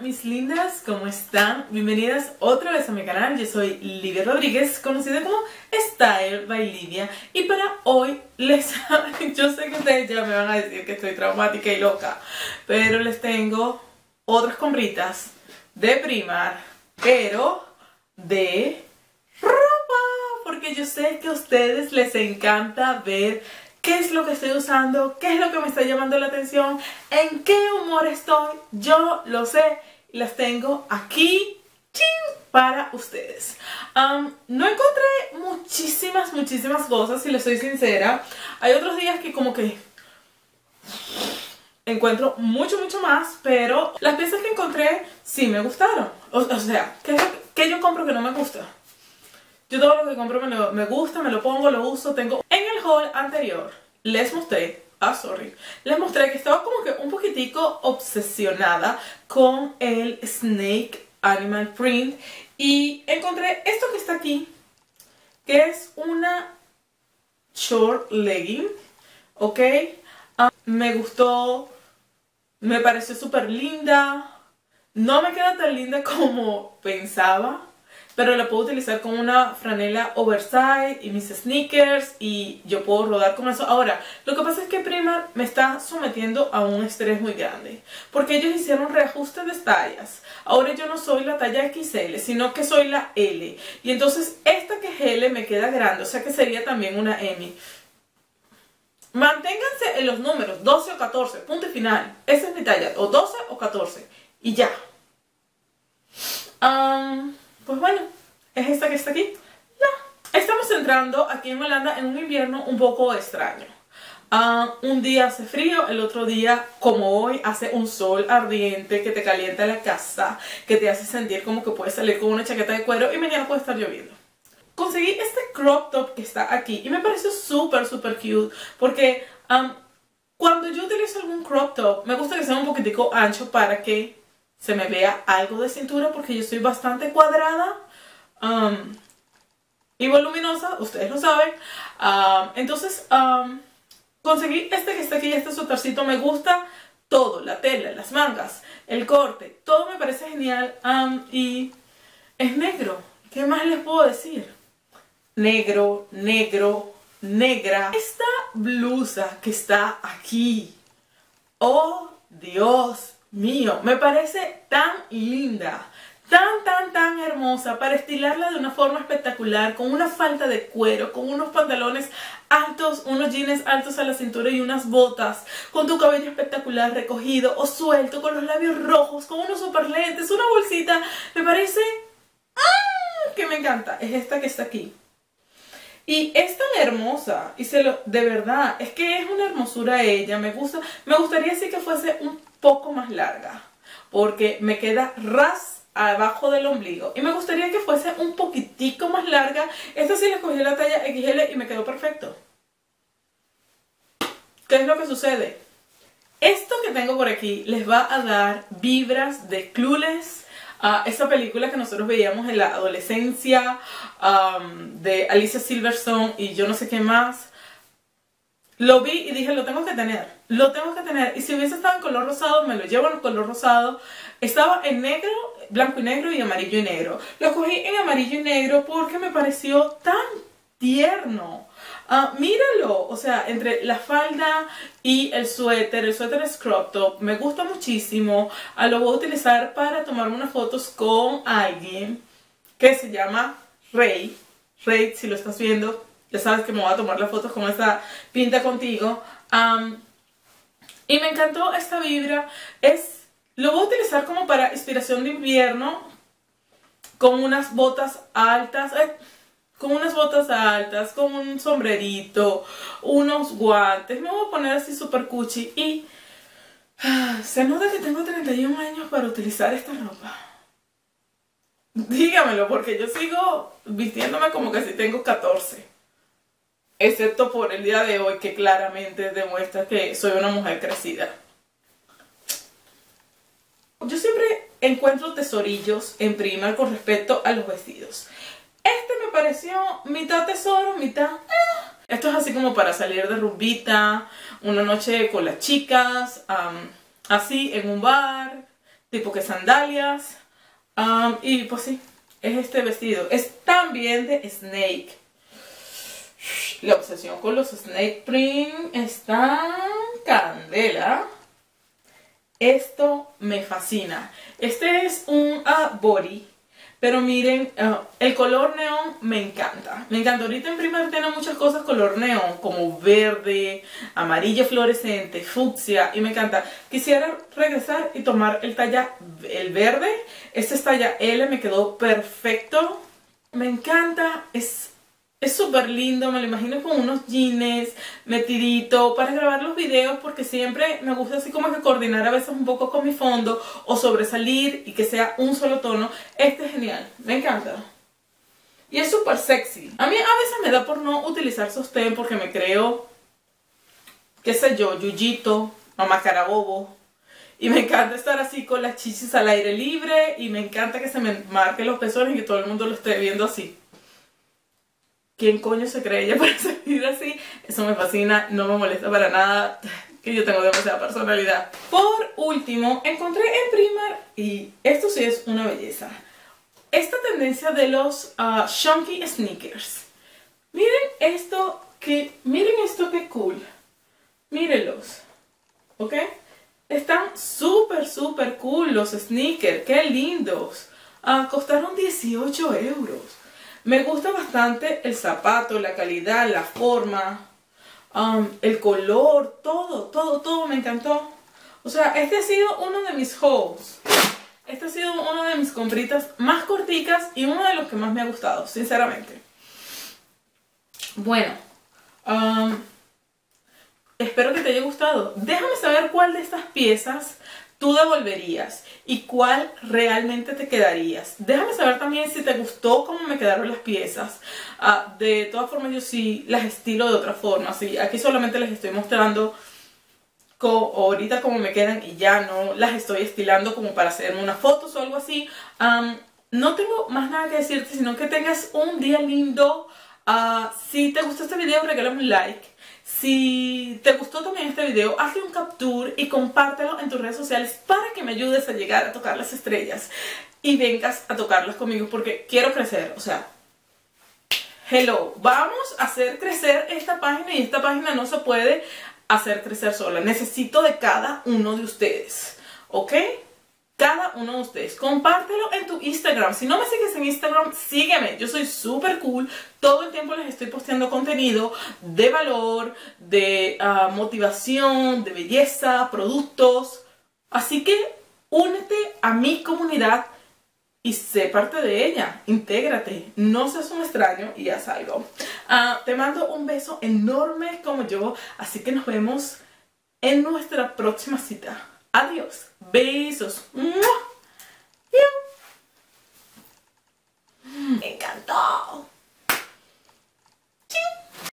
mis lindas, ¿cómo están? Bienvenidas otra vez a mi canal, yo soy Livia Rodríguez, conocida como Style by Livia Y para hoy les... yo sé que ustedes ya me van a decir que estoy traumática y loca Pero les tengo otras compritas de primar, pero de ropa Porque yo sé que a ustedes les encanta ver qué es lo que estoy usando, qué es lo que me está llamando la atención, en qué humor estoy, yo lo sé y las tengo aquí para ustedes. no encontré muchísimas, muchísimas cosas, si les soy sincera. Hay otros días que como que encuentro mucho, mucho más, pero las piezas que encontré sí me gustaron. O, sea, ¿qué, ¿qué, yo compro que no me gusta? Yo todo lo que compro me, me gusta, me lo pongo, lo uso, tengo... En haul anterior les mostré, ah sorry, les mostré que estaba como que un poquitico obsesionada con el Snake Animal Print y encontré esto que está aquí, que es una short legging, ¿ok? Ah, me gustó, me pareció súper linda, no me queda tan linda como pensaba, pero la puedo utilizar con una franela oversize y mis sneakers y yo puedo rodar con eso. Ahora, lo que pasa es que Primark me está sometiendo a un estrés muy grande porque ellos hicieron reajustes de tallas. Ahora yo no soy la talla XL, sino que soy la L. Y entonces esta que es L me queda grande, o sea que sería también una M. Manténganse en los números 12 o 14, punto y final. Esa es mi talla, o 12 o 14. Y ya. Um, pues bueno, es esta que está aquí. Ya. Estamos entrando aquí en Holanda en un invierno un poco extraño. Ah, un día hace frío, el otro día, como hoy, hace un sol ardiente que te calienta la casa, que te hace sentir como que puedes salir con una chaqueta de cuero y mañana puede estar lloviendo. Conseguí este crop top que está aquí y me pareció súper, súper cute porque cuando yo utilizo algún crop top, me gusta que sea un poquitico ancho para que se me vea algo de cintura porque yo soy bastante cuadrada um, y voluminosa, ustedes lo saben. Um, entonces, um, conseguí este que está aquí, este suétercito, me gusta todo, la tela, las mangas, el corte, todo me parece genial y es negro. ¿Qué más les puedo decir? Negro, negro, negra. Esta blusa que está aquí, oh Dios mío, me parece tan linda, tan, tan, tan hermosa para estilarla de una forma espectacular, con una falta de cuero, con unos pantalones altos, unos jeans altos a la cintura y unas botas, con tu cabello espectacular recogido o suelto, con los labios rojos, con unos super lentes, una bolsita, me parece ¡ah! que me encanta, es esta que está aquí. Y es tan hermosa, y se lo, de verdad, es que es una hermosura ella, me gusta, me gustaría sí que fuese un poco más larga, porque me queda ras abajo del ombligo. Y me gustaría que fuese un poquitico más larga. Esta sí le cogí la talla XL y me quedó perfecto. ¿Qué es lo que sucede? Esto que tengo por aquí les va a dar vibras de Clueless, a esa película que nosotros veíamos en la adolescencia de Alicia Silverstone y yo no sé qué más. Lo vi y dije, lo tengo que tener, lo tengo que tener. Y si hubiese estado en color rosado, me lo llevo en color rosado. Estaba en negro, blanco y negro y amarillo y negro. Lo cogí en amarillo y negro porque me pareció tan tierno. Ah, míralo, o sea, entre la falda y el suéter, el suéter es crop top, me gusta muchísimo. Ah, lo voy a utilizar para tomarme unas fotos con alguien que se llama Rey. Rey, si lo estás viendo, ya sabes que me voy a tomar las fotos con esta pinta contigo. y me encantó esta vibra. Es, lo voy a utilizar como para inspiración de invierno. Con unas botas altas. Eh, con unas botas altas, con un sombrerito, unos guantes. Me voy a poner así super cuchi. Y ah, se nota que tengo 31 años para utilizar esta ropa. Dígamelo, porque yo sigo vistiéndome como que si tengo 14 excepto por el día de hoy que claramente demuestra que soy una mujer crecida. Yo siempre encuentro tesorillos en prima con respecto a los vestidos. Este me pareció mitad tesoro, mitad... Eh. Esto es así como para salir de rumbita, una noche con las chicas, así en un bar, tipo que sandalias. Y pues sí, es este vestido. Es también de Snake. La obsesión con los Snake Print está candela. Esto me fascina. Este es un uh, body pero miren, ah, el color neón me encanta. Me encanta. Ahorita en primer tiene muchas cosas color neón, como verde, amarillo fluorescente, fucsia, y me encanta. Quisiera regresar y tomar el talla, el verde. Este es talla L, me quedó perfecto. Me encanta, es es súper lindo, me lo imagino con unos jeans metidito para grabar los videos porque siempre me gusta así como que coordinar a veces un poco con mi fondo o sobresalir y que sea un solo tono. Este es genial, me encanta. Y es súper sexy. A mí a veces me da por no utilizar sostén porque me creo, qué sé yo, yuyito, mamá carabobo. Y me encanta estar así con las chichis al aire libre y me encanta que se me marquen los pezones y que todo el mundo lo esté viendo así. ¿Quién coño se cree ella para salir así? Eso me fascina, no me molesta para nada, que yo tengo demasiada personalidad. Por último, encontré en Primark, y esto sí es una belleza, esta tendencia de los uh, chunky sneakers. Miren esto, que, miren esto que cool. Mírenlos, ¿ok? Están súper, súper cool los sneakers, qué lindos. Uh, costaron 18 euros. Me gusta bastante el zapato, la calidad, la forma, um, el color, todo, todo, todo me encantó. O sea, este ha sido uno de mis hauls. Este ha sido uno de mis compritas más corticas y uno de los que más me ha gustado, sinceramente. Bueno, um, espero que te haya gustado. Déjame saber cuál de estas piezas tú devolverías y cuál realmente te quedarías. Déjame saber también si te gustó cómo me quedaron las piezas. Ah, de todas formas yo sí las estilo de otra forma. ¿sí? Aquí solamente les estoy mostrando ahorita cómo me quedan y ya no las estoy estilando como para hacerme unas fotos o algo así. no tengo más nada que decirte, sino que tengas un día lindo. Ah, si te gustó este video, regálame un like. Si te gustó también este video, hazle un capture y compártelo en tus redes sociales para que me ayudes a llegar a tocar las estrellas y vengas a tocarlas conmigo porque quiero crecer, o sea, hello, vamos a hacer crecer esta página y esta página no se puede hacer crecer sola, necesito de cada uno de ustedes, ¿ok? Cada uno de ustedes. Compártelo en tu Instagram. Si no me sigues en Instagram, sígueme. Yo soy súper cool. Todo el tiempo les estoy posteando contenido de valor, de ah, motivación, de belleza, productos. Así que únete a mi comunidad y sé parte de ella. Intégrate. No seas un extraño y haz algo. Ah, te mando un beso enorme como yo. Así que nos vemos en nuestra próxima cita. Adiós. Besos. Me encantó.